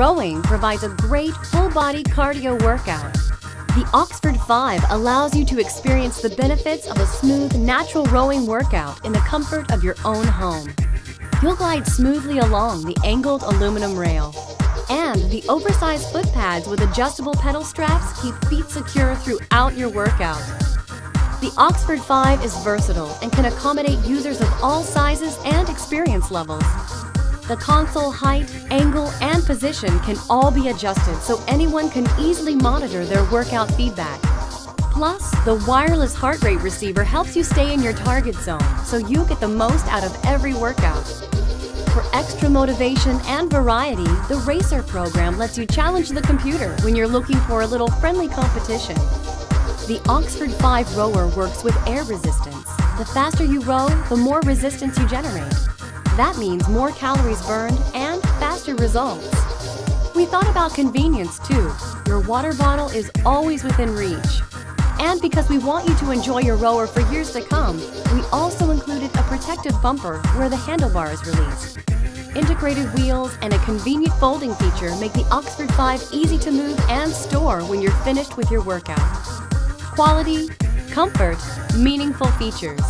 Rowing provides a great full-body cardio workout. The Oxford 5 allows you to experience the benefits of a smooth, natural rowing workout in the comfort of your own home. You'll glide smoothly along the angled aluminum rail. And the oversized foot pads with adjustable pedal straps keep feet secure throughout your workout. The Oxford 5 is versatile and can accommodate users of all sizes and experience levels. The console height, angle, position can all be adjusted so anyone can easily monitor their workout feedback. Plus, the wireless heart rate receiver helps you stay in your target zone so you get the most out of every workout. For extra motivation and variety, the Racer program lets you challenge the computer when you're looking for a little friendly competition. The Oxford 5 rower works with air resistance. The faster you row, the more resistance you generate. That means more calories burned and faster results. We thought about convenience too. Your water bottle is always within reach. And because we want you to enjoy your rower for years to come, we also included a protective bumper where the handlebar is released. Integrated wheels and a convenient folding feature make the Oxford 5 easy to move and store when you're finished with your workout. Quality, comfort, meaningful features.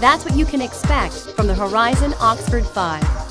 That's what you can expect from the Horizon Oxford 5.